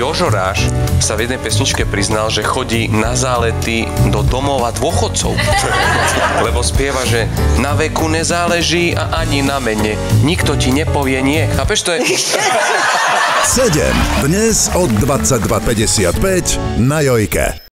Jožoráš sa v jednej pesničke priznal, že chodí na zálety do domova dôchodcov. Lebo spieva, že na veku nezáleží a ani na mene. Nikto ti nepovie nie. Chápeš, to je... 7. Dnes od 22.55 na Jojke.